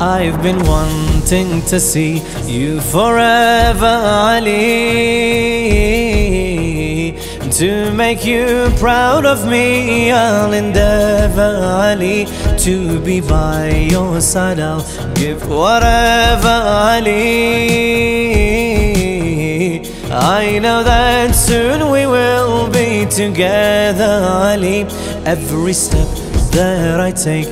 I've been wanting to see you forever, Ali. To make you proud of me, I'll endeavor, Ali. To be by your side, I'll give whatever, Ali. I know that soon we will be together, Ali. Every step that I take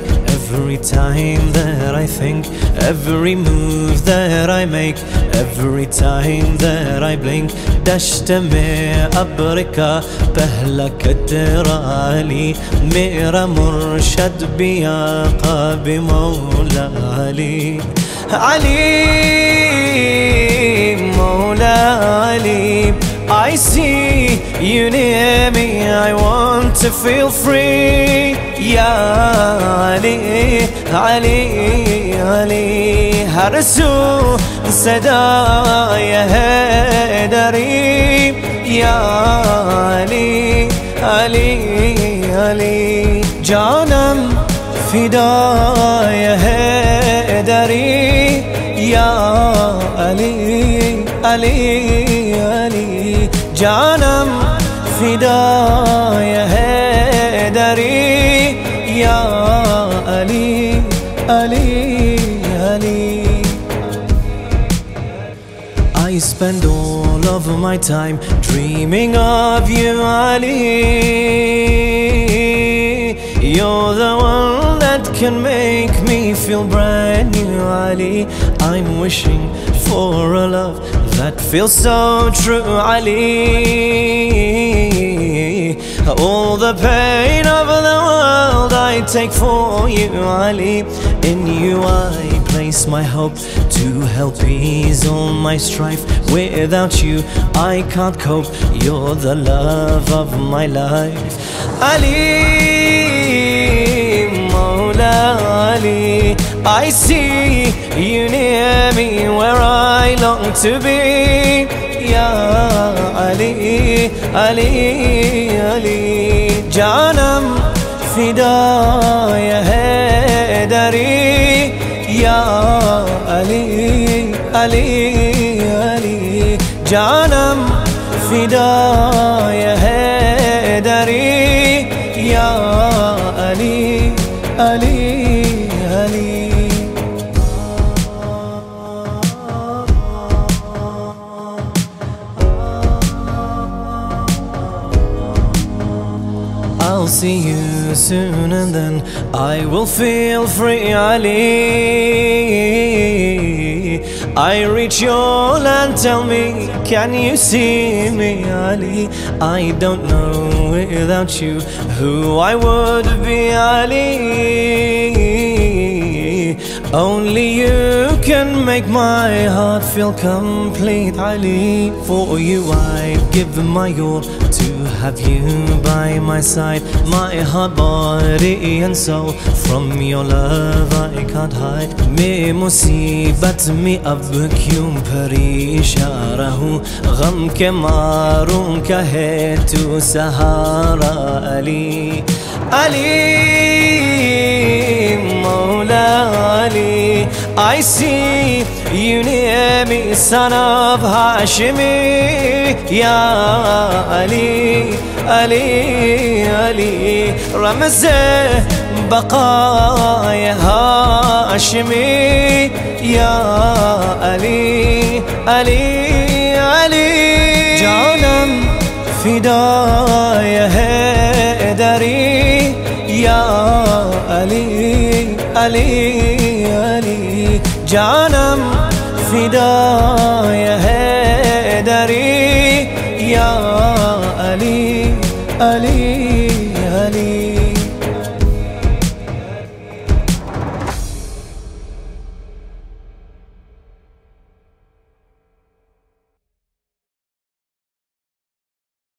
Every time that I think, every move that I make, every time that I blink دشتمي أبركة بهلك ترالي ميرا مرشد بياقة بمولى علي علي مولى you near me I want to feel free. يا علي علي علي هرسو صدايا هدري يا علي علي علي جانم فدايا هدري يا علي علي علي جانم فدايا هدري يا علي علي علي I spend all of my time dreaming of you, Ali. You're the one that can make me feel brand new, Ali. I'm wishing for a love that feels so true, Ali. All the pain of the world I take for you, Ali. In you I place my hope to help ease all my strife. Without you I can't cope. You're the love of my life, Ali. I see you near me where I long to be. Ya Ali, Ali, Ali. Janam fidaya Haideri. Ya Ali, Ali, Ali. Janam fidaya Haideri. Ya Ali, Ali, see you soon and then I will feel free, Ali. I reach your land, tell me, can you see me, Ali? I don't know without you who I would be, Ali. Only you can make my heart feel complete, Ali. For you, I've given my all to have you by my side. My heart, body, and soul. From your love, I can't hide. Me मुसीबत में अब क्यों परेशान हूँ गम के मारूं का है तू सहारा अली अली मौला Ali I see you near me, son of Hashimi, Ya Ali, Ali, Ali, Ramaz بقايا هاشمي يا علي علي علي جانم فدايا هدري يا علي علي جانم فدای هدری